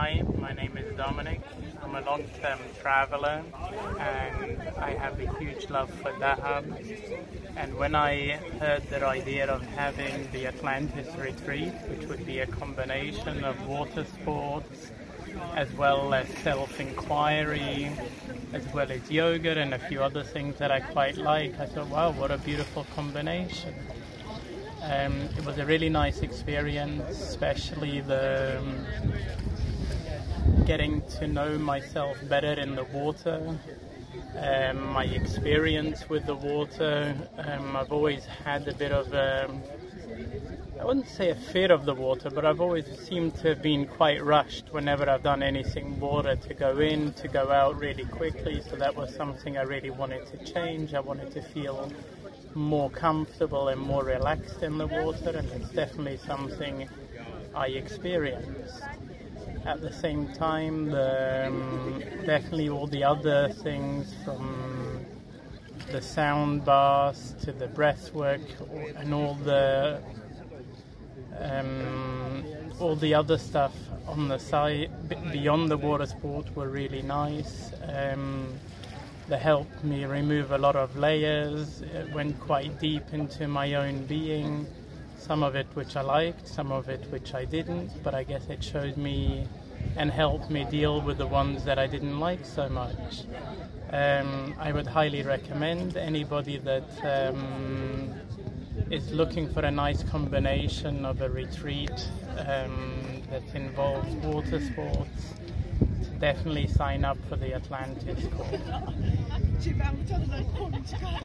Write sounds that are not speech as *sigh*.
Hi, my name is Dominic. I'm a long-term traveler and I have a huge love for Dahab. And when I heard the idea of having the Atlantis retreat, which would be a combination of water sports as well as self-inquiry, as well as yoga and a few other things that I quite like, I thought, wow, what a beautiful combination. Um, it was a really nice experience, especially the um, getting to know myself better in the water, um, my experience with the water. Um, I've always had a bit of a, I wouldn't say a fear of the water, but I've always seemed to have been quite rushed whenever I've done anything water to go in, to go out really quickly. So that was something I really wanted to change. I wanted to feel more comfortable and more relaxed in the water, and it's definitely something I experienced. At the same time, the, um, definitely all the other things from the sound baths to the breath work and all the um, all the other stuff on the side beyond the water sport were really nice. Um, they helped me remove a lot of layers. It went quite deep into my own being. Some of it which I liked, some of it which I didn't, but I guess it showed me and helped me deal with the ones that I didn't like so much. Um, I would highly recommend anybody that um, is looking for a nice combination of a retreat um, that involves water sports to definitely sign up for the Atlantis course. *laughs*